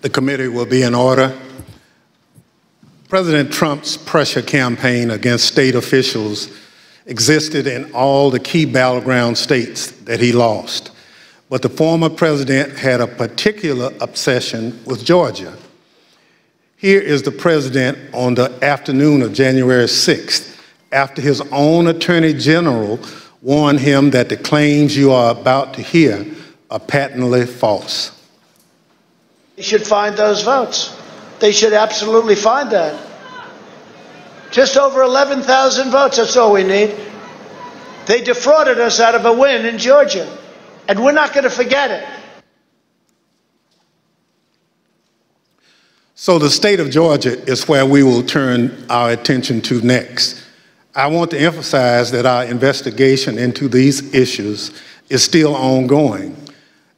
The committee will be in order. President Trump's pressure campaign against state officials existed in all the key battleground states that he lost. But the former president had a particular obsession with Georgia. Here is the president on the afternoon of January 6th, after his own attorney general warned him that the claims you are about to hear are patently false. They should find those votes. They should absolutely find that. Just over 11,000 votes, that's all we need. They defrauded us out of a win in Georgia, and we're not going to forget it. So, the state of Georgia is where we will turn our attention to next. I want to emphasize that our investigation into these issues is still ongoing.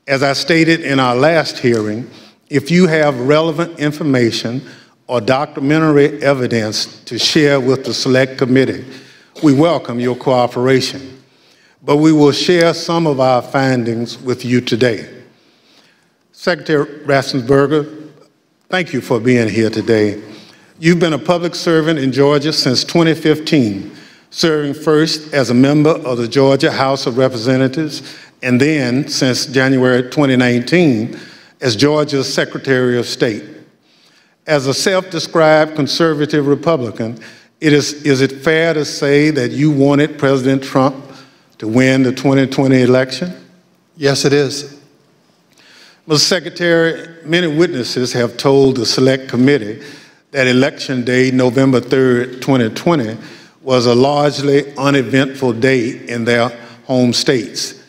As I stated in our last hearing, if you have relevant information or documentary evidence to share with the Select Committee, we welcome your cooperation. But we will share some of our findings with you today. Secretary Raffensperger, thank you for being here today. You've been a public servant in Georgia since 2015, serving first as a member of the Georgia House of Representatives and then, since January 2019, as Georgia's Secretary of State. As a self-described conservative Republican, it is, is it fair to say that you wanted President Trump to win the 2020 election? Yes, it is. Mr. Secretary, many witnesses have told the Select Committee that Election Day, November 3rd, 2020, was a largely uneventful day in their home states.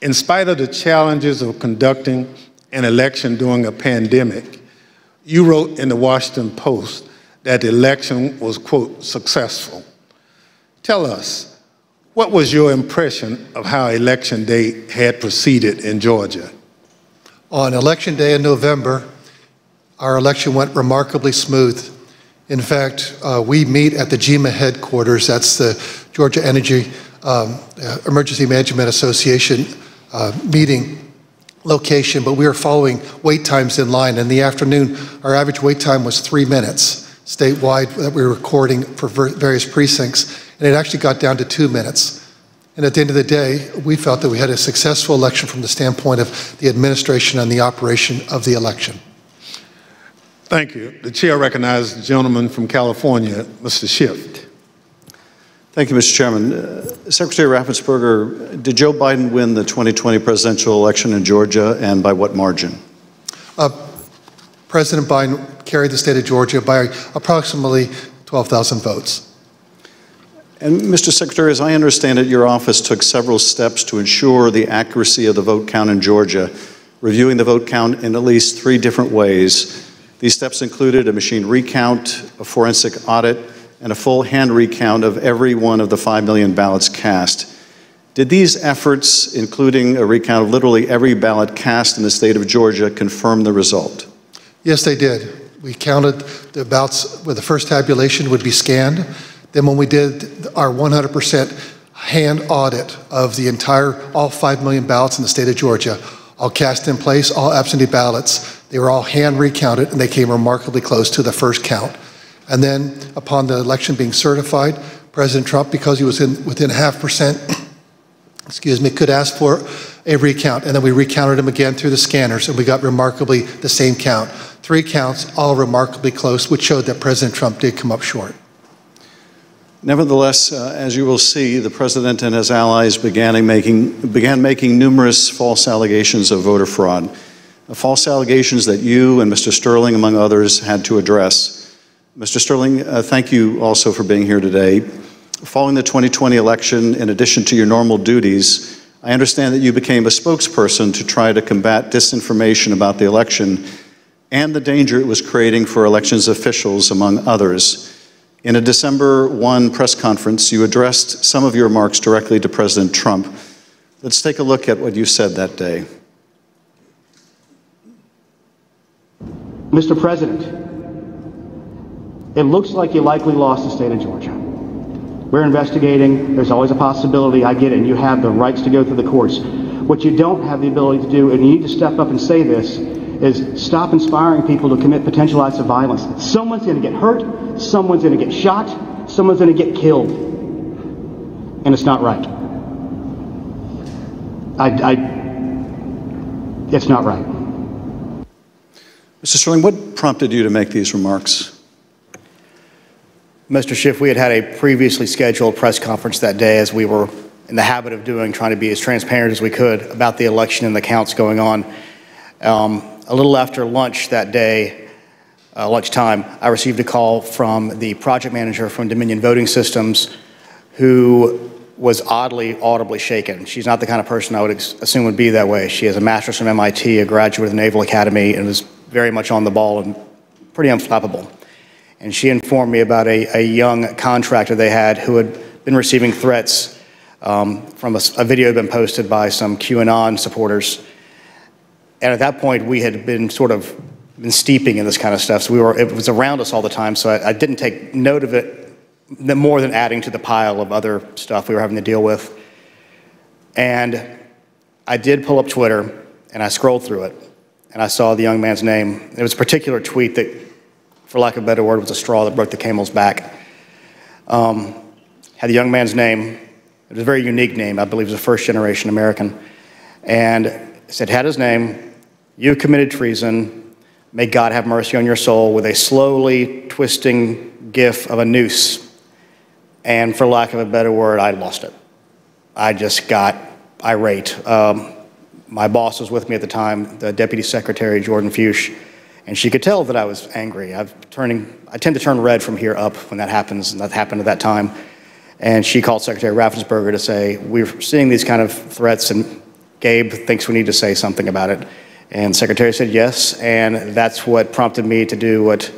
In spite of the challenges of conducting an election during a pandemic, you wrote in the Washington Post that the election was, quote, successful. Tell us, what was your impression of how Election Day had proceeded in Georgia? On Election Day in November, our election went remarkably smooth. In fact, uh, we meet at the GEMA headquarters, that's the Georgia Energy um, uh, Emergency Management Association uh, meeting location, but we were following wait times in line. In the afternoon, our average wait time was three minutes statewide that we were recording for various precincts, and it actually got down to two minutes. And at the end of the day, we felt that we had a successful election from the standpoint of the administration and the operation of the election. Thank you. The chair recognizes the gentleman from California, Mr. Schiff. Thank you, Mr. Chairman. Uh, Secretary Raffensperger, did Joe Biden win the 2020 presidential election in Georgia, and by what margin? Uh, President Biden carried the state of Georgia by approximately 12,000 votes. And Mr. Secretary, as I understand it, your office took several steps to ensure the accuracy of the vote count in Georgia, reviewing the vote count in at least three different ways. These steps included a machine recount, a forensic audit, and a full hand recount of every one of the 5 million ballots cast. Did these efforts, including a recount of literally every ballot cast in the state of Georgia, confirm the result? Yes, they did. We counted the ballots where the first tabulation would be scanned. Then when we did our 100% hand audit of the entire, all 5 million ballots in the state of Georgia, all cast in place, all absentee ballots, they were all hand recounted and they came remarkably close to the first count. And then upon the election being certified, President Trump, because he was in, within half percent, excuse me, could ask for a recount. And then we recounted them again through the scanners and we got remarkably the same count. Three counts, all remarkably close, which showed that President Trump did come up short. Nevertheless, uh, as you will see, the president and his allies began making, began making numerous false allegations of voter fraud, uh, false allegations that you and Mr. Sterling, among others, had to address. Mr. Sterling, uh, thank you also for being here today. Following the 2020 election, in addition to your normal duties, I understand that you became a spokesperson to try to combat disinformation about the election and the danger it was creating for elections officials, among others. In a December 1 press conference, you addressed some of your remarks directly to President Trump. Let's take a look at what you said that day. Mr. President, it looks like you likely lost the state of Georgia. We're investigating. There's always a possibility. I get it. And you have the rights to go through the courts. What you don't have the ability to do, and you need to step up and say this, is stop inspiring people to commit potential acts of violence. Someone's going to get hurt, someone's going to get shot, someone's going to get killed. And it's not right. I, I, it's not right. Mr. Sterling, what prompted you to make these remarks? Mr. Schiff, we had had a previously scheduled press conference that day as we were in the habit of doing, trying to be as transparent as we could about the election and the counts going on. Um, a little after lunch that day, uh, lunchtime, I received a call from the project manager from Dominion Voting Systems who was oddly, audibly shaken. She's not the kind of person I would assume would be that way. She has a master's from MIT, a graduate of the Naval Academy, and was very much on the ball and pretty unflappable. And she informed me about a, a young contractor they had who had been receiving threats um, from a, a, video had been posted by some QAnon supporters. And at that point, we had been sort of been steeping in this kind of stuff. So we were, it was around us all the time. So I, I didn't take note of it more than adding to the pile of other stuff we were having to deal with. And I did pull up Twitter and I scrolled through it and I saw the young man's name. It was a particular tweet that, for lack of a better word, was a straw that broke the camel's back. Um, had a young man's name it was a very unique name. I believe it was a first generation American. And said, had his name, you committed treason. May God have mercy on your soul with a slowly twisting gif of a noose. And for lack of a better word, I lost it. I just got irate. Um, my boss was with me at the time, the Deputy Secretary, Jordan Fuchs, and she could tell that I was angry. i turning, I tend to turn red from here up when that happens, and that happened at that time. And she called Secretary Raffensperger to say, we're seeing these kind of threats and Gabe thinks we need to say something about it. And Secretary said yes, and that's what prompted me to do what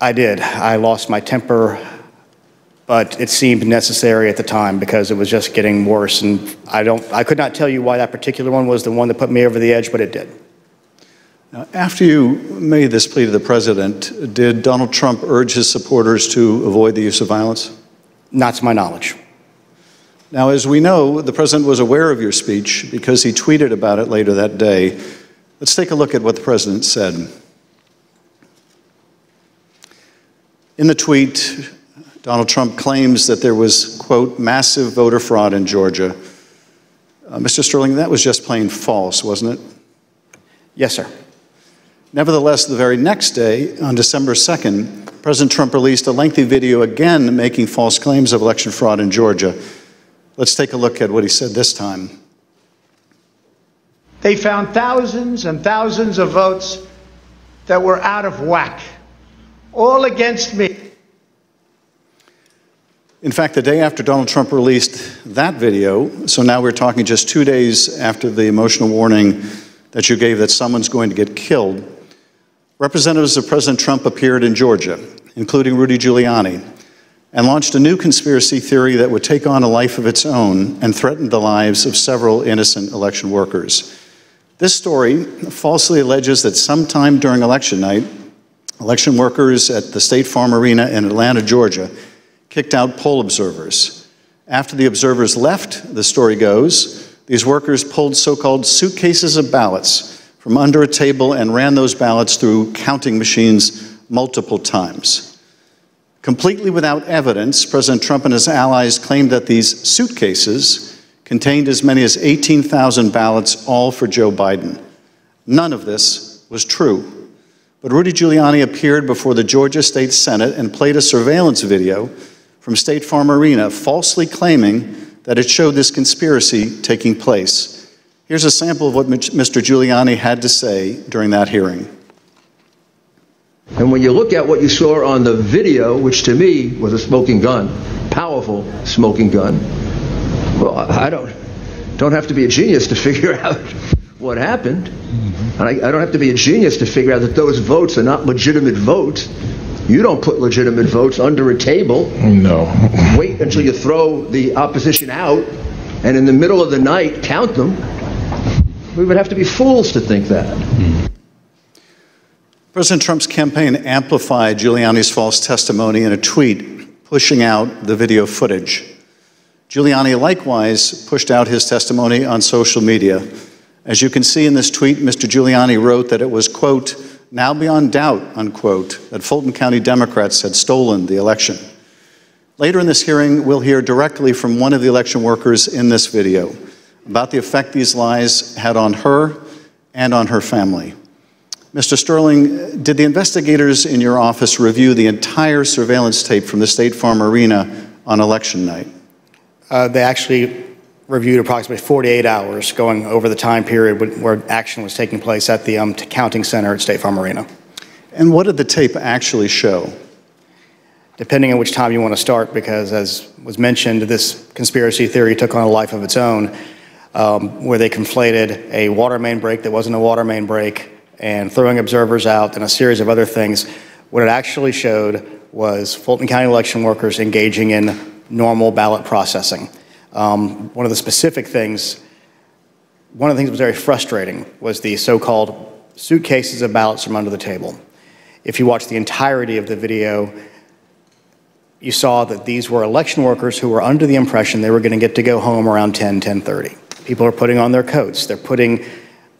I did. I lost my temper, but it seemed necessary at the time because it was just getting worse. And I, don't, I could not tell you why that particular one was the one that put me over the edge, but it did. Now, after you made this plea to the president, did Donald Trump urge his supporters to avoid the use of violence? Not to my knowledge. Now, as we know, the president was aware of your speech because he tweeted about it later that day. Let's take a look at what the president said. In the tweet, Donald Trump claims that there was, quote, massive voter fraud in Georgia. Uh, Mr. Sterling, that was just plain false, wasn't it? Yes, sir. Nevertheless, the very next day, on December 2nd, President Trump released a lengthy video again making false claims of election fraud in Georgia. Let's take a look at what he said this time. They found thousands and thousands of votes that were out of whack, all against me. In fact, the day after Donald Trump released that video, so now we're talking just two days after the emotional warning that you gave that someone's going to get killed, Representatives of President Trump appeared in Georgia, including Rudy Giuliani, and launched a new conspiracy theory that would take on a life of its own and threaten the lives of several innocent election workers. This story falsely alleges that sometime during election night, election workers at the State Farm Arena in Atlanta, Georgia, kicked out poll observers. After the observers left, the story goes, these workers pulled so called suitcases of ballots from under a table and ran those ballots through counting machines multiple times. Completely without evidence, President Trump and his allies claimed that these suitcases contained as many as 18,000 ballots, all for Joe Biden. None of this was true. But Rudy Giuliani appeared before the Georgia State Senate and played a surveillance video from State Farm Arena, falsely claiming that it showed this conspiracy taking place. Here's a sample of what Mr. Giuliani had to say during that hearing. And when you look at what you saw on the video, which to me was a smoking gun, powerful smoking gun, well, I don't, don't have to be a genius to figure out what happened. Mm-hmm. And I, I don't have to be a genius to figure out that those votes are not legitimate votes. You don't put legitimate votes under a table. No. Wait until you throw the opposition out and in the middle of the night count them. We would have to be fools to think that. Hmm. President Trump's campaign amplified Giuliani's false testimony in a tweet pushing out the video footage. Giuliani likewise pushed out his testimony on social media. As you can see in this tweet, Mr. Giuliani wrote that it was, quote, now beyond doubt, unquote, that Fulton County Democrats had stolen the election. Later in this hearing, we'll hear directly from one of the election workers in this video about the effect these lies had on her and on her family. Mr. Sterling, did the investigators in your office review the entire surveillance tape from the State Farm Arena on election night? Uh, they actually reviewed approximately 48 hours going over the time period where action was taking place at the um, counting center at State Farm Arena. And what did the tape actually show? Depending on which time you want to start, because as was mentioned, this conspiracy theory took on a life of its own, um, where they conflated a water main break that wasn't a water main break and throwing observers out and a series of other things. What it actually showed was Fulton County election workers engaging in normal ballot processing. Um, one of the specific things, one of the things that was very frustrating was the so-called suitcases of ballots from under the table. If you watch the entirety of the video, you saw that these were election workers who were under the impression they were going to get to go home around 10, 10.30. People are putting on their coats. They're putting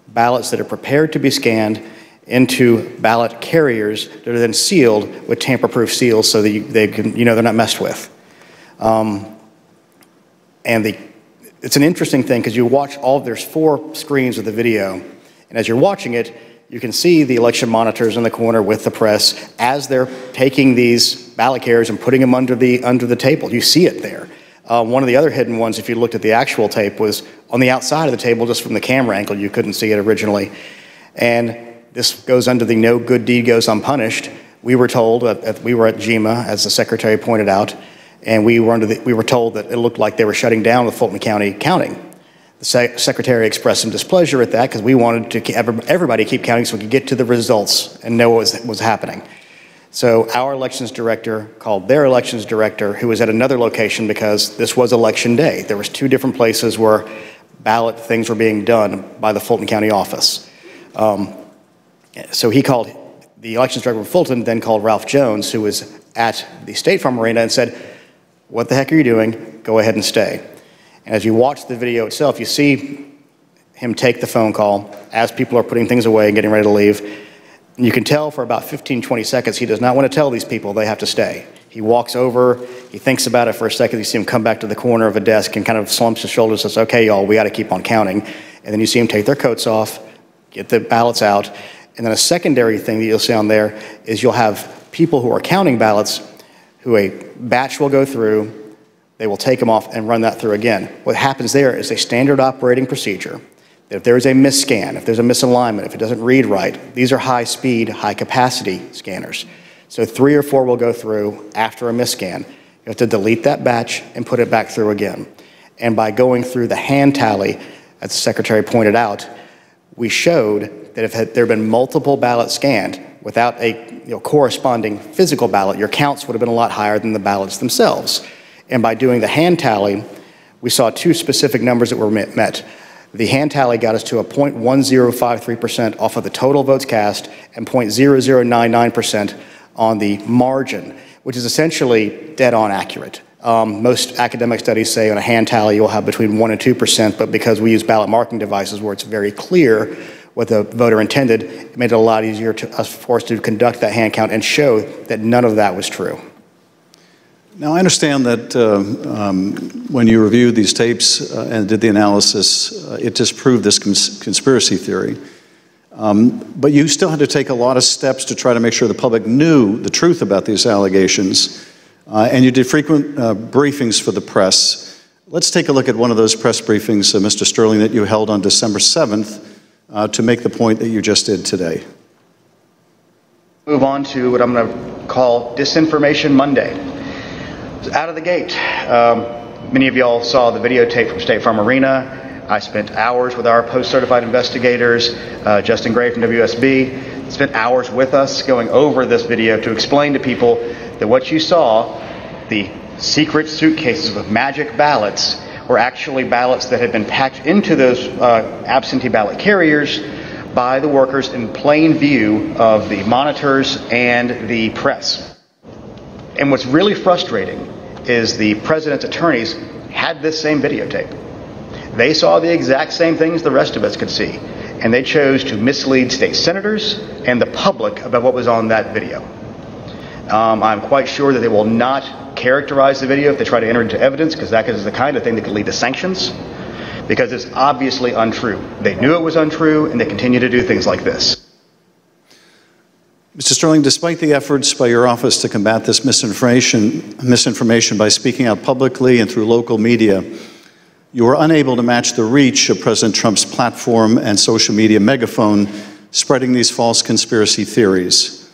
ballots that are prepared to be scanned into ballot carriers that are then sealed with tamper-proof seals so that you, they can, you know they're not messed with. Um, and the, it's an interesting thing because you watch all, there's four screens of the video, and as you're watching it, you can see the election monitors in the corner with the press as they're taking these ballot carriers and putting them under the, under the table. You see it there. Uh, one of the other hidden ones, if you looked at the actual tape, was on the outside of the table, just from the camera angle. You couldn't see it originally. And this goes under the no good deed goes unpunished. We were told, uh, that we were at GEMA, as the secretary pointed out, and we were, under the, we were told that it looked like they were shutting down the Fulton County counting. The secretary expressed some displeasure at that because we wanted to everybody keep counting so we could get to the results and know what was, was happening. So our elections director called their elections director, who was at another location because this was election day. There was two different places where ballot things were being done by the Fulton County office. Um, so he called the elections director of Fulton, then called Ralph Jones, who was at the State Farm Arena, and said, what the heck are you doing? Go ahead and stay. And as you watch the video itself, you see him take the phone call as people are putting things away and getting ready to leave. And you can tell for about 15, 20 seconds, he does not want to tell these people they have to stay. He walks over, he thinks about it for a second, you see him come back to the corner of a desk and kind of slumps his shoulders and says, okay, y'all, we got to keep on counting. And then you see him take their coats off, get the ballots out. And then a secondary thing that you'll see on there is you'll have people who are counting ballots who a batch will go through, they will take them off and run that through again. What happens there is a standard operating procedure. If there is a misscan, if there's a misalignment, if it doesn't read right, these are high speed, high capacity scanners. So three or four will go through after a misscan. You have to delete that batch and put it back through again. And by going through the hand tally, as the secretary pointed out, we showed that if there had been multiple ballots scanned, without a you know, corresponding physical ballot, your counts would have been a lot higher than the ballots themselves. And by doing the hand tally, we saw two specific numbers that were met. The hand tally got us to a 0.1053% off of the total votes cast and 0.0099% on the margin, which is essentially dead on accurate. Um, most academic studies say on a hand tally you'll have between 1 and 2%, but because we use ballot marking devices where it's very clear what the voter intended, it made it a lot easier to, us for us to conduct that hand count and show that none of that was true. Now, I understand that uh, um, when you reviewed these tapes uh, and did the analysis, uh, it disproved this cons conspiracy theory. Um, but you still had to take a lot of steps to try to make sure the public knew the truth about these allegations. Uh, and you did frequent uh, briefings for the press. Let's take a look at one of those press briefings, uh, Mr. Sterling, that you held on December 7th uh, to make the point that you just did today. Move on to what I'm going to call Disinformation Monday. Out of the gate, um, many of y'all saw the videotape from State Farm Arena. I spent hours with our post-certified investigators, uh, Justin Gray from WSB, spent hours with us going over this video to explain to people that what you saw, the secret suitcases with magic ballots, were actually ballots that had been packed into those uh, absentee ballot carriers by the workers in plain view of the monitors and the press. And what's really frustrating is the president's attorneys had this same videotape. They saw the exact same things the rest of us could see, and they chose to mislead state senators and the public about what was on that video. Um, I'm quite sure that they will not characterize the video if they try to enter into evidence, because that is the kind of thing that could lead to sanctions, because it's obviously untrue. They knew it was untrue, and they continue to do things like this. Mr. Sterling, despite the efforts by your office to combat this misinformation, misinformation by speaking out publicly and through local media, you were unable to match the reach of President Trump's platform and social media megaphone spreading these false conspiracy theories.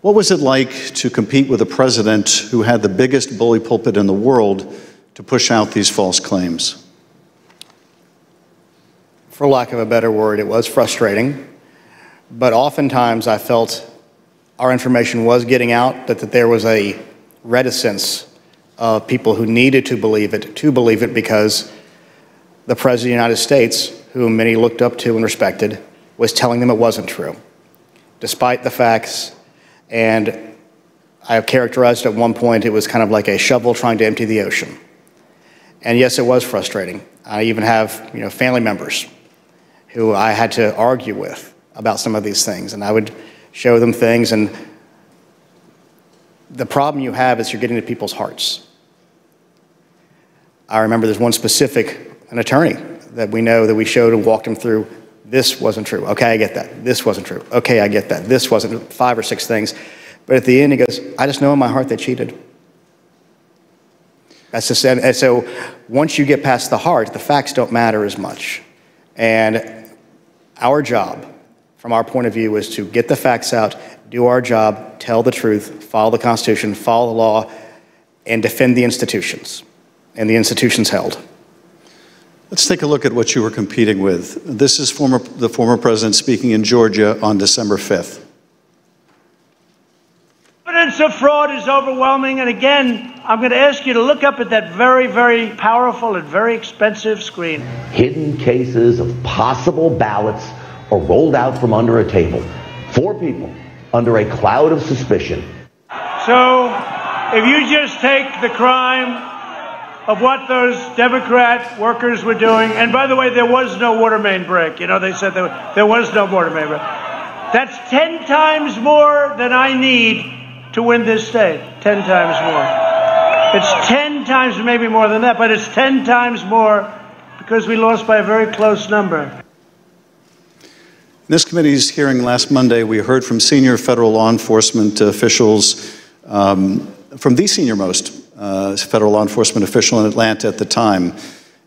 What was it like to compete with a president who had the biggest bully pulpit in the world to push out these false claims? For lack of a better word, it was frustrating. But oftentimes I felt our information was getting out, but that there was a reticence of people who needed to believe it, to believe it because the President of the United States, whom many looked up to and respected, was telling them it wasn't true, despite the facts. And I have characterized at one point it was kind of like a shovel trying to empty the ocean. And yes, it was frustrating. I even have you know, family members who I had to argue with about some of these things. And I would show them things. And the problem you have is you're getting to people's hearts. I remember there's one specific, an attorney that we know that we showed and walked him through. This wasn't true. Okay, I get that. This wasn't true. Okay, I get that. This wasn't five or six things. But at the end, he goes, I just know in my heart they cheated. That's just, and so once you get past the heart, the facts don't matter as much. And our job from our point of view is to get the facts out, do our job, tell the truth, follow the Constitution, follow the law, and defend the institutions and the institutions held. Let's take a look at what you were competing with. This is former, the former president speaking in Georgia on December 5th. Evidence of fraud is overwhelming, and again, I'm going to ask you to look up at that very, very powerful and very expensive screen. Hidden cases of possible ballots are rolled out from under a table. Four people under a cloud of suspicion. So, if you just take the crime of what those Democrat workers were doing, and by the way, there was no water main break. You know, they said there, there was no water main break. That's 10 times more than I need to win this state. 10 times more. It's 10 times, maybe more than that, but it's 10 times more because we lost by a very close number. In this committee's hearing last Monday, we heard from senior federal law enforcement officials, um, from the senior most uh, federal law enforcement official in Atlanta at the time,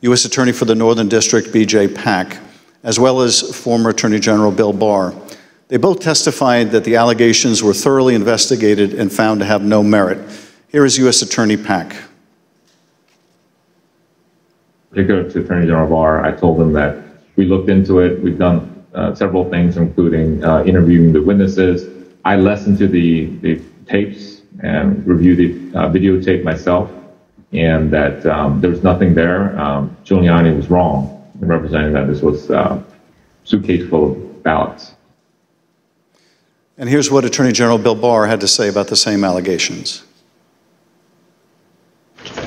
U.S. Attorney for the Northern District, B.J. Pak, as well as former Attorney General Bill Barr. They both testified that the allegations were thoroughly investigated and found to have no merit. Here is U.S. Attorney Pak. Particular to Attorney General Barr, I told him that we looked into it, we've done uh, several things, including uh, interviewing the witnesses. I listened to the, the tapes and reviewed the uh, videotape myself, and that um, there was nothing there. Um, Giuliani was wrong in representing that this was a suitcase full of ballots. And here's what Attorney General Bill Barr had to say about the same allegations.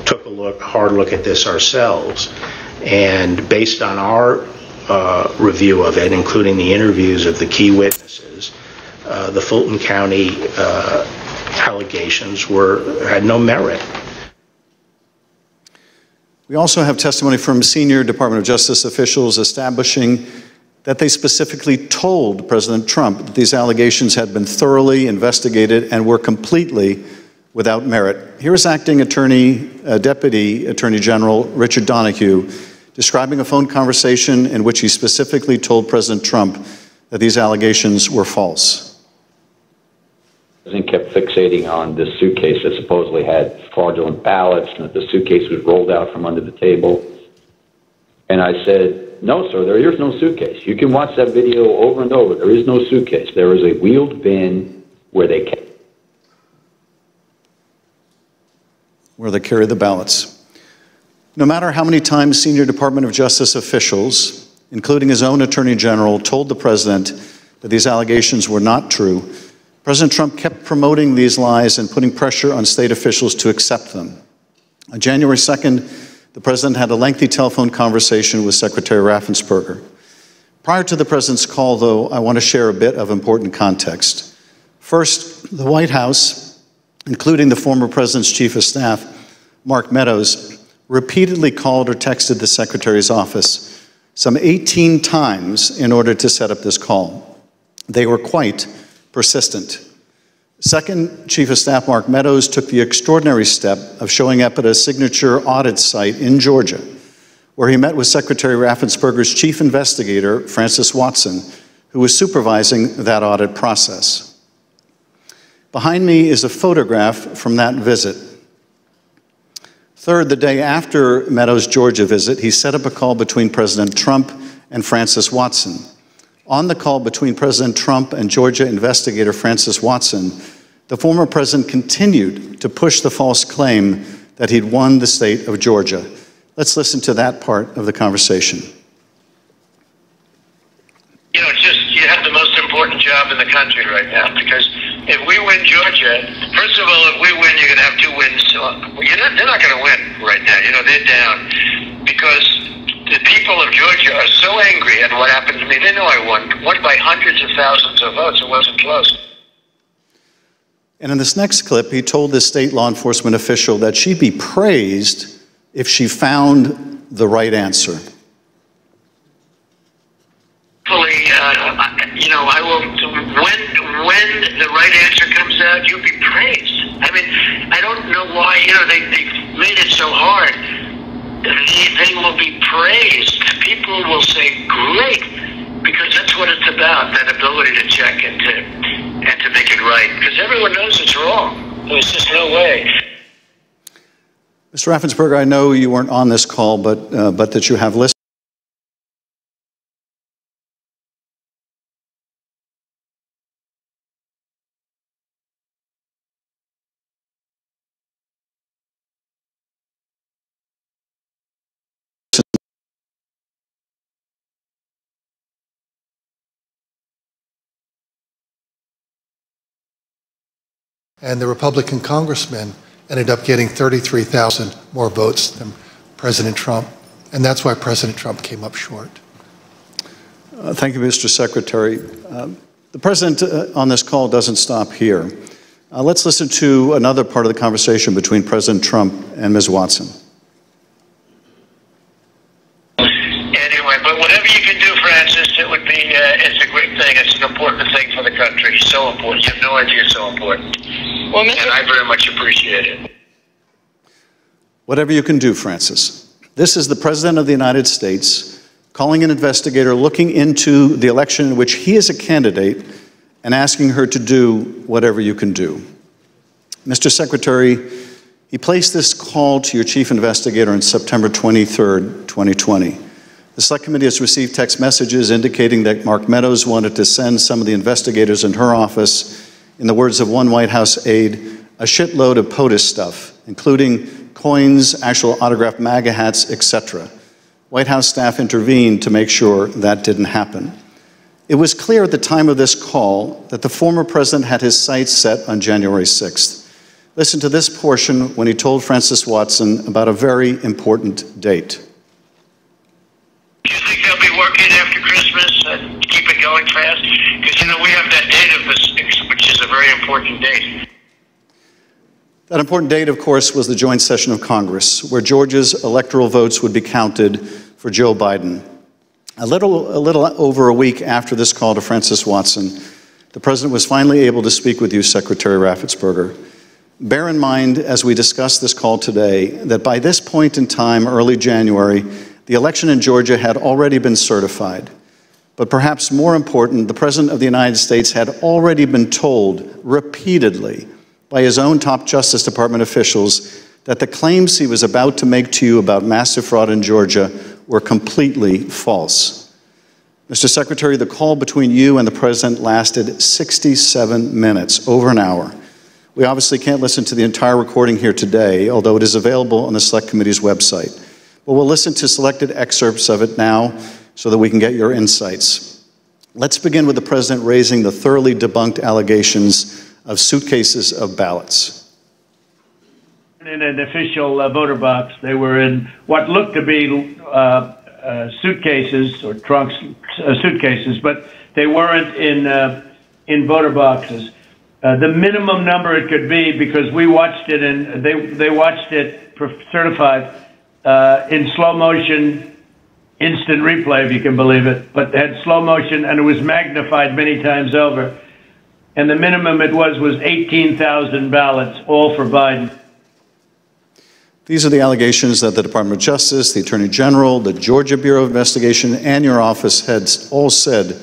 Took a look, hard look at this ourselves, and based on our uh, review of it, including the interviews of the key witnesses, uh, the Fulton County uh, allegations were had no merit. We also have testimony from senior Department of Justice officials establishing that they specifically told President Trump that these allegations had been thoroughly investigated and were completely without merit. Here is Acting Attorney, uh, Deputy Attorney General Richard Donoghue describing a phone conversation in which he specifically told President Trump that these allegations were false. President kept fixating on this suitcase that supposedly had fraudulent ballots and that the suitcase was rolled out from under the table. And I said, no, sir, there is no suitcase. You can watch that video over and over. There is no suitcase. There is a wheeled bin where they kept where they carry the ballots. No matter how many times senior Department of Justice officials, including his own Attorney General, told the President that these allegations were not true, President Trump kept promoting these lies and putting pressure on state officials to accept them. On January 2nd, the President had a lengthy telephone conversation with Secretary Raffensperger. Prior to the President's call, though, I want to share a bit of important context. First, the White House, including the former President's Chief of Staff, Mark Meadows, repeatedly called or texted the Secretary's office some 18 times in order to set up this call. They were quite persistent. Second, Chief of Staff Mark Meadows took the extraordinary step of showing up at a signature audit site in Georgia, where he met with Secretary Raffensperger's chief investigator, Francis Watson, who was supervising that audit process. Behind me is a photograph from that visit. Third, the day after Meadows' Georgia visit, he set up a call between President Trump and Francis Watson. On the call between President Trump and Georgia investigator Francis Watson, the former president continued to push the false claim that he'd won the state of Georgia. Let's listen to that part of the conversation. You know, it's just you have the most important job in the country right now because if we win Georgia, first of all, if we win, you're going to have two wins. You're not, they're not going to win right now. You know, they're down because the people of Georgia are so angry at what happened to me. They know I won, won by hundreds of thousands of votes. It wasn't close. And in this next clip, he told this state law enforcement official that she'd be praised if she found the right answer. Hopefully, uh, you know, I will. When when the right answer comes out, you'll be praised. I mean, I don't know why. You know, they they made it so hard they will be praised. People will say, great, because that's what it's about, that ability to check and to, and to make it right. Because everyone knows it's wrong. There's just no way. Mr. Raffensperger, I know you weren't on this call, but, uh, but that you have listened. And the Republican congressman ended up getting 33,000 more votes than President Trump. And that's why President Trump came up short. Uh, thank you, Mr. Secretary. Uh, the President uh, on this call doesn't stop here. Uh, let's listen to another part of the conversation between President Trump and Ms. Watson. Anyway, but whatever you can do, Francis, it would be, uh, it's a great thing. It's an important thing for the country. So important. You have no idea it's so important. Well, Mr. And I very much appreciate it. Whatever you can do, Francis. This is the President of the United States calling an investigator looking into the election in which he is a candidate and asking her to do whatever you can do. Mr. Secretary, he placed this call to your chief investigator on September 23rd, 2020. The Select Committee has received text messages indicating that Mark Meadows wanted to send some of the investigators in her office in the words of one White House aide, a shitload of POTUS stuff, including coins, actual autographed MAGA hats, etc. White House staff intervened to make sure that didn't happen. It was clear at the time of this call that the former president had his sights set on January 6th. Listen to this portion when he told Francis Watson about a very important date. Do you think they'll be working after Christmas keep it going fast? Because, you know, we have that date of the 6th, which is a very important date. That important date, of course, was the joint session of Congress, where Georgia's electoral votes would be counted for Joe Biden. A little, a little over a week after this call to Francis Watson, the president was finally able to speak with you, Secretary Raffensperger. Bear in mind, as we discuss this call today, that by this point in time, early January, the election in Georgia had already been certified. But perhaps more important, the President of the United States had already been told repeatedly by his own top Justice Department officials that the claims he was about to make to you about massive fraud in Georgia were completely false. Mr. Secretary, the call between you and the President lasted 67 minutes, over an hour. We obviously can't listen to the entire recording here today, although it is available on the Select Committee's website. But we'll listen to selected excerpts of it now so that we can get your insights. Let's begin with the President raising the thoroughly debunked allegations of suitcases of ballots. In an official uh, voter box. They were in what looked to be uh, uh, suitcases or trunks, uh, suitcases, but they weren't in uh, in voter boxes. Uh, the minimum number it could be, because we watched it and they they watched it certified in slow motion, instant replay, if you can believe it, but had slow motion and it was magnified many times over and the minimum it was was 18,000 ballots, all for Biden. These are the allegations that the Department of Justice, the Attorney General, the Georgia Bureau of Investigation, and your office had all said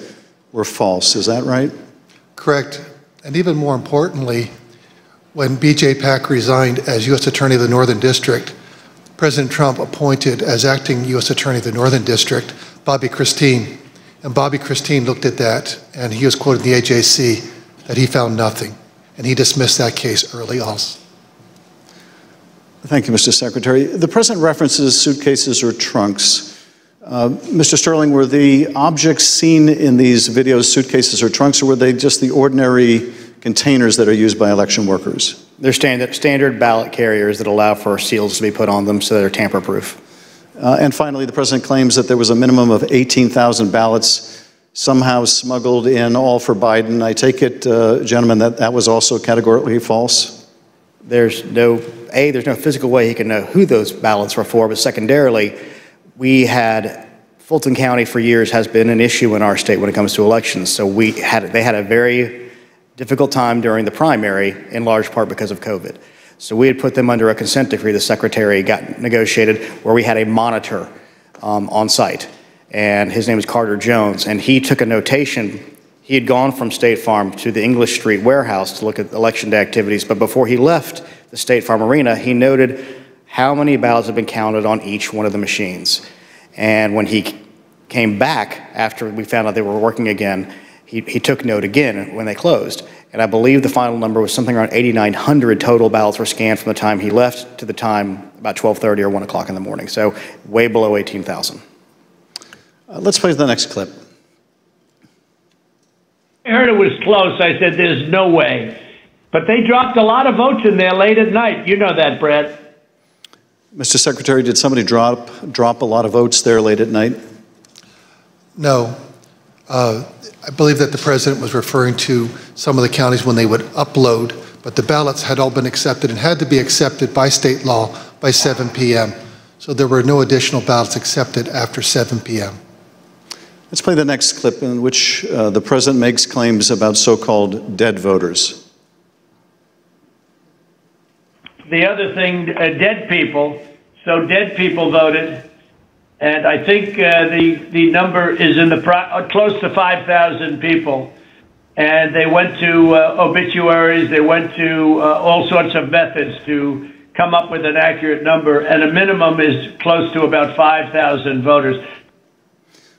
were false. Is that right? Correct. And even more importantly, when B.J. Pak resigned as U.S. Attorney of the Northern District, President Trump appointed as acting U.S. Attorney of the Northern District Bobby Christine. And Bobby Christine looked at that, and he was quoted in the AJC that he found nothing, and he dismissed that case early also. Thank you, Mr. Secretary. The President references suitcases or trunks. Uh, Mr. Sterling, were the objects seen in these videos suitcases or trunks, or were they just the ordinary containers that are used by election workers? They're standard, standard ballot carriers that allow for seals to be put on them so they're tamper proof. Uh, and finally, the President claims that there was a minimum of 18,000 ballots somehow smuggled in all for Biden. I take it, uh, gentlemen, that that was also categorically false? There's no, A, there's no physical way he can know who those ballots were for, but secondarily, we had, Fulton County for years has been an issue in our state when it comes to elections. So we had, they had a very difficult time during the primary, in large part because of COVID. So we had put them under a consent decree the secretary got negotiated where we had a monitor um, on site and his name is Carter Jones. And he took a notation. He had gone from State Farm to the English Street warehouse to look at election day activities. But before he left the State Farm Arena, he noted how many ballots had been counted on each one of the machines. And when he came back after we found out they were working again, he, he took note again when they closed. And I believe the final number was something around 8,900 total ballots were scanned from the time he left to the time about 12:30 or 1 o'clock in the morning. So way below 18,000. Uh, let's play the next clip. I heard it was close. I said, there's no way. But they dropped a lot of votes in there late at night. You know that, Brad. Mr. Secretary, did somebody drop, drop a lot of votes there late at night? No. Uh, I believe that the president was referring to some of the counties when they would upload, but the ballots had all been accepted and had to be accepted by state law by 7 p.m. So there were no additional ballots accepted after 7 p.m. Let's play the next clip in which uh, the president makes claims about so called dead voters. The other thing, uh, dead people. So dead people voted. And I think uh, the, the number is in the pro- uh, close to 5,000 people. And they went to uh, obituaries, they went to uh, all sorts of methods to come up with an accurate number. And a minimum is close to about 5,000 voters.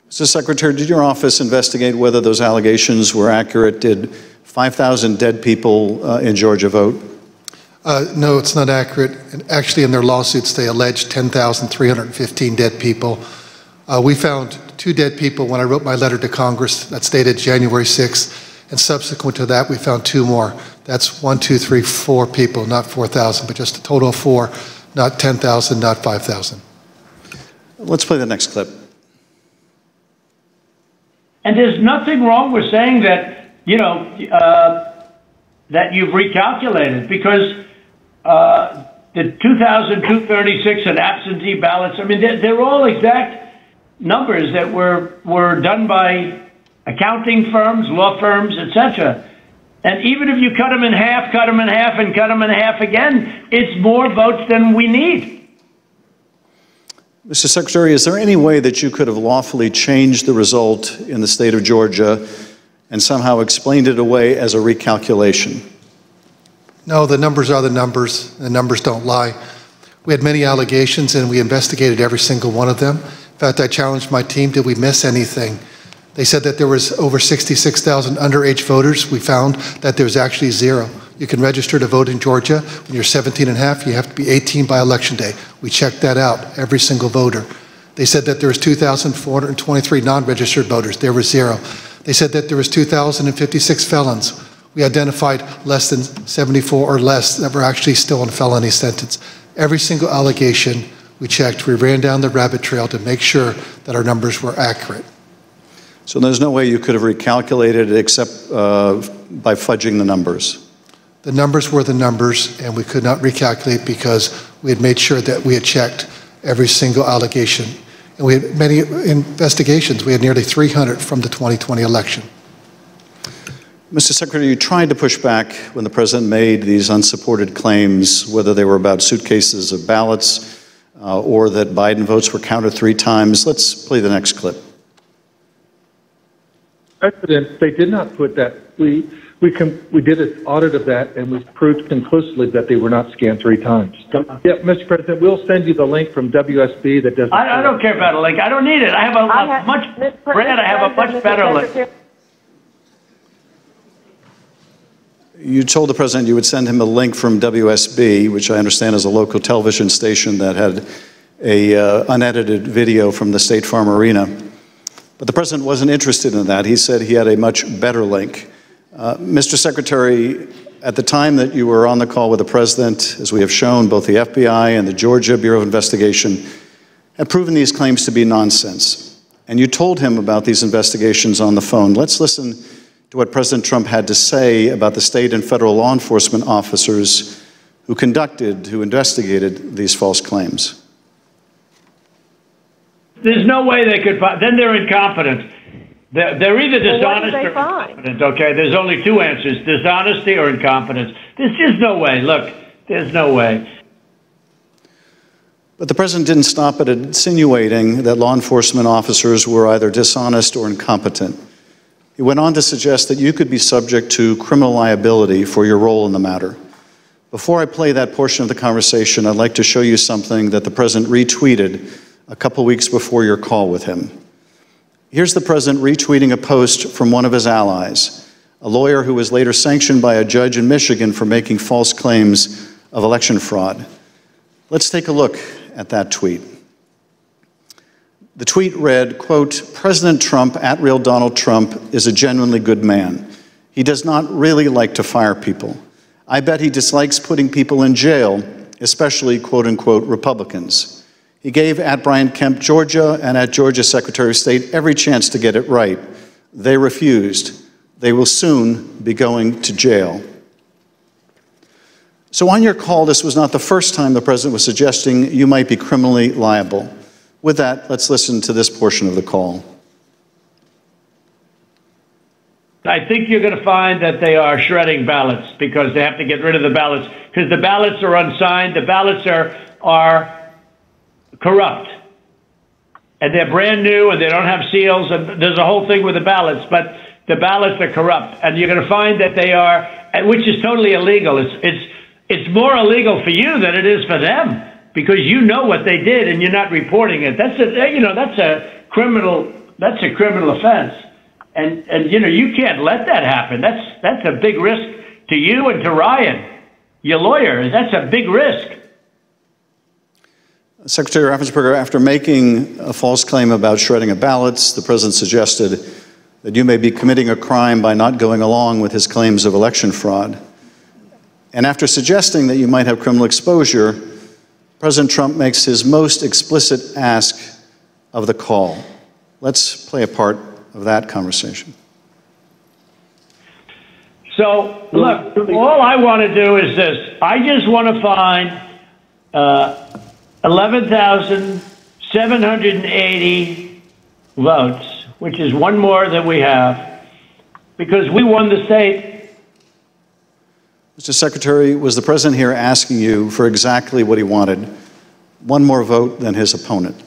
Mr. Secretary, did your office investigate whether those allegations were accurate? Did 5,000 dead people uh, in Georgia vote? Uh, no, it's not accurate. And actually, in their lawsuits, they allege 10,315 dead people. Uh, we found two dead people when I wrote my letter to Congress that's dated January 6th. And subsequent to that, we found two more. That's one, two, three, four people, not 4,000, but just a total of four, not 10,000, not 5,000. Let's play the next clip. And there's nothing wrong with saying that, you know, uh, that you've recalculated because uh, the 2,236 and absentee ballots, I mean, they're, they're all exact numbers that were, were done by accounting firms, law firms, etc. And even if you cut them in half, cut them in half, and cut them in half again, it's more votes than we need. Mr. Secretary, is there any way that you could have lawfully changed the result in the state of Georgia and somehow explained it away as a recalculation? No, the numbers are the numbers. The numbers don't lie. We had many allegations and we investigated every single one of them. In fact, I challenged my team, did we miss anything? They said that there was over 66,000 underage voters. We found that there was actually zero. You can register to vote in Georgia. When you're 17 and a half, you have to be 18 by election day. We checked that out, every single voter. They said that there was 2,423 non-registered voters. There were zero. They said that there was 2,056 felons. We identified less than 74 or less that were actually still in felony sentence. Every single allegation we checked, we ran down the rabbit trail to make sure that our numbers were accurate. So there's no way you could have recalculated it except uh, by fudging the numbers? The numbers were the numbers, and we could not recalculate because we had made sure that we had checked every single allegation. And we had many investigations. We had nearly 300 from the 2020 election. Mr. Secretary, you tried to push back when the president made these unsupported claims, whether they were about suitcases of ballots uh, or that Biden votes were counted three times. Let's play the next clip. President, they did not put that. We we com- we did an audit of that, and we proved conclusively that they were not scanned three times. Yeah, Mr. President, we'll send you the link from WSB that does. I, I don't care about a link. I don't need it. I have a, a much, Brad, I have a much better link. You told the president you would send him a link from WSB, which I understand is a local television station that had a uh, unedited video from the State Farm Arena. But the president wasn't interested in that. He said he had a much better link. Uh, Mr. Secretary, at the time that you were on the call with the president, as we have shown, both the FBI and the Georgia Bureau of Investigation have proven these claims to be nonsense. And you told him about these investigations on the phone. Let's listen to what President Trump had to say about the state and federal law enforcement officers who conducted, who investigated these false claims. There's no way they could find, then they're incompetent. They're, they're either Well, dishonest they or find? incompetent, okay? There's only two answers, dishonesty or incompetence. There's just no way. Look, there's no way. But the president didn't stop at insinuating that law enforcement officers were either dishonest or incompetent. He went on to suggest that you could be subject to criminal liability for your role in the matter. Before I play that portion of the conversation, I'd like to show you something that the president retweeted a couple weeks before your call with him. Here's the president retweeting a post from one of his allies, a lawyer who was later sanctioned by a judge in Michigan for making false claims of election fraud. Let's take a look at that tweet. The tweet read, quote, President Trump, at real Donald Trump, is a genuinely good man. He does not really like to fire people. I bet he dislikes putting people in jail, especially quote unquote Republicans. He gave at Brian Kemp, Georgia, and at Georgia Secretary of State every chance to get it right. They refused. They will soon be going to jail. So, on your call, this was not the first time the president was suggesting you might be criminally liable. With that, let's listen to this portion of the call. I think you're going to find that they are shredding ballots because they have to get rid of the ballots because the ballots are unsigned. The ballots are are corrupt, and they're brand new and they don't have seals. And there's a whole thing with the ballots, but the ballots are corrupt, and you're going to find that they are, which is totally illegal. It's it's it's more illegal for you than it is for them because you know what they did and you're not reporting it. That's a you know that's a criminal that's a criminal offense. And and you know you can't let that happen. That's that's a big risk to you and to Ryan, your lawyer. That's a big risk. Secretary Raffensperger, after making a false claim about shredding of ballots, the president suggested that you may be committing a crime by not going along with his claims of election fraud. And after suggesting that you might have criminal exposure, President Trump makes his most explicit ask of the call. Let's play a part of that conversation. So look, all I want to do is this. I just want to find uh, 11,780 votes, which is one more than we have, because we won the state Mr. Secretary, was the president here asking you for exactly what he wanted? One more vote than his opponent.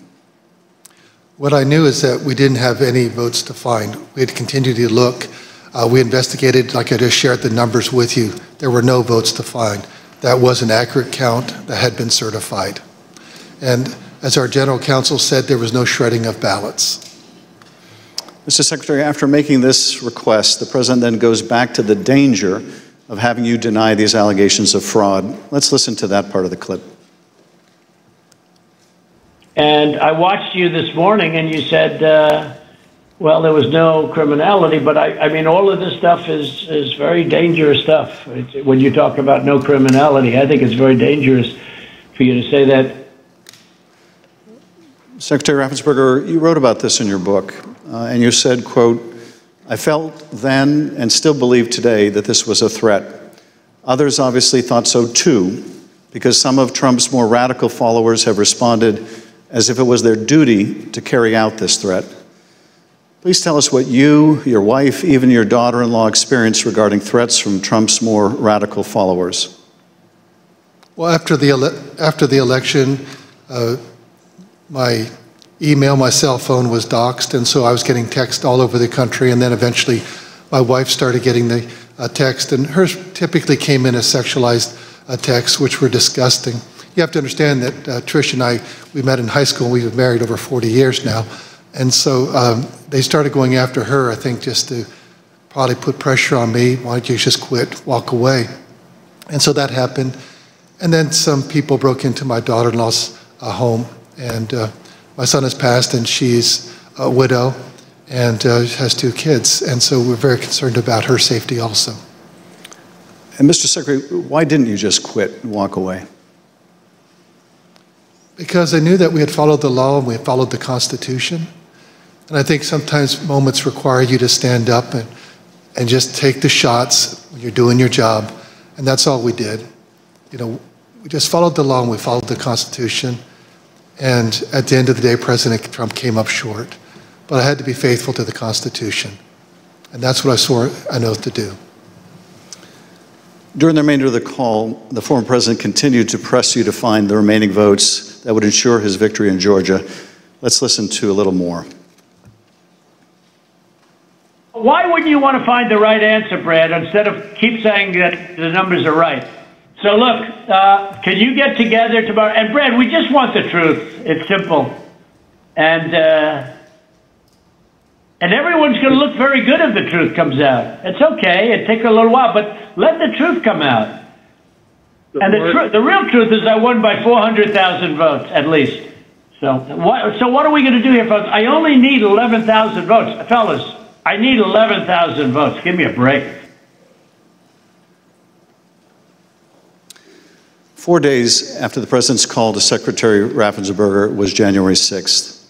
What I knew is that we didn't have any votes to find. We had continued to look. Uh, we investigated, like I just shared the numbers with you. There were no votes to find. That was an accurate count that had been certified. And as our general counsel said, there was no shredding of ballots. Mr. Secretary, after making this request, the president then goes back to the danger of having you deny these allegations of fraud. Let's listen to that part of the clip. And I watched you this morning, and you said, uh, well, there was no criminality, but I, I mean, all of this stuff is, is very dangerous stuff. It's, when you talk about no criminality, I think it's very dangerous for you to say that. Secretary Raffensperger, you wrote about this in your book, uh, and you said, quote, I felt then and still believe today that this was a threat. Others obviously thought so too, because some of Trump's more radical followers have responded as if it was their duty to carry out this threat. Please tell us what you, your wife, even your daughter in law experienced regarding threats from Trump's more radical followers. Well, after the, ele- after the election, uh, my email, my cell phone was doxxed, and so I was getting text all over the country. And then eventually, my wife started getting the uh, text, and hers typically came in as sexualized uh, texts, which were disgusting. You have to understand that uh, Trish and I, we met in high school. And we've been married over 40 years now, and so um, they started going after her. I think just to probably put pressure on me. Why don't you just quit, walk away? And so that happened. And then some people broke into my daughter-in-law's uh, home, and uh, my son has passed, and she's a widow and uh, has two kids. And so we're very concerned about her safety also. And Mr. Secretary, why didn't you just quit and walk away? Because I knew that we had followed the law and we had followed the Constitution. And I think sometimes moments require you to stand up and, and just take the shots when you're doing your job. And that's all we did. You know, we just followed the law and we followed the Constitution. And at the end of the day, President Trump came up short. But I had to be faithful to the Constitution. And that's what I swore an oath to do. During the remainder of the call, the former president continued to press you to find the remaining votes that would ensure his victory in Georgia. Let's listen to a little more. Why wouldn't you want to find the right answer, Brad, instead of keep saying that the numbers are right? So look, uh, can you get together tomorrow? And Brad, we just want the truth. It's simple, and uh, and everyone's going to look very good if the truth comes out. It's okay. It takes a little while, but let the truth come out. And the tr- the real truth is, I won by four hundred thousand votes at least. So what? So what are we going to do here, folks? I only need eleven thousand votes, fellas. I need eleven thousand votes. Give me a break. Four days after the president's call to Secretary Raffensperger was January 6th.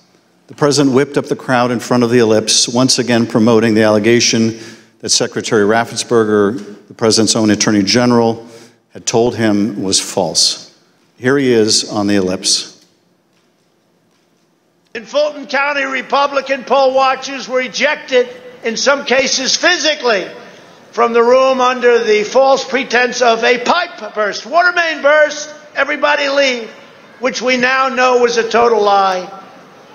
The president whipped up the crowd in front of the ellipse, once again promoting the allegation that Secretary Raffensperger, the president's own attorney general, had told him was false. Here he is on the ellipse. In Fulton County, Republican poll watchers were ejected, in some cases physically, from the room under the false pretense of a pipe burst, water main burst, everybody leave, which we now know was a total lie.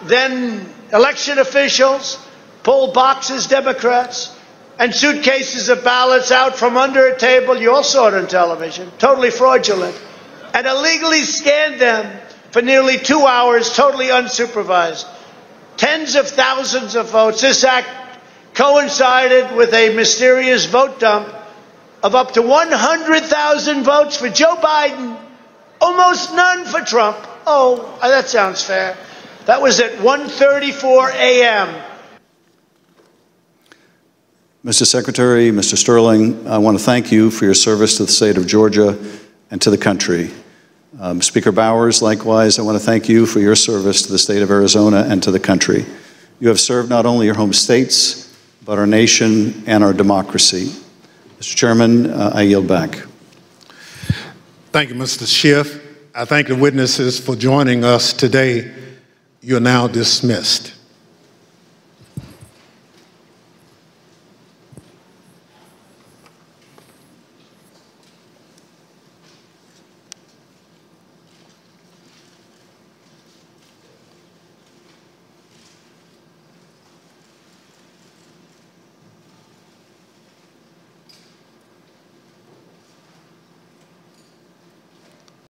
Then election officials pull boxes, Democrats, and suitcases of ballots out from under a table. You all saw it on television, totally fraudulent, and illegally scanned them for nearly two hours, totally unsupervised. Tens of thousands of votes. This act coincided with a mysterious vote dump of up to 100,000 votes for Joe Biden, almost none for Trump. Oh, that sounds fair. That was at 1:34 a.m. Mr. Secretary, Mr. Sterling, I want to thank you for your service to the state of Georgia and to the country. Um, Speaker Bowers, likewise, I want to thank you for your service to the state of Arizona and to the country. You have served not only your home states, but our nation and our democracy. Mr. Chairman, uh, I yield back. Thank you, Mr. Schiff. I thank the witnesses for joining us today. You're now dismissed.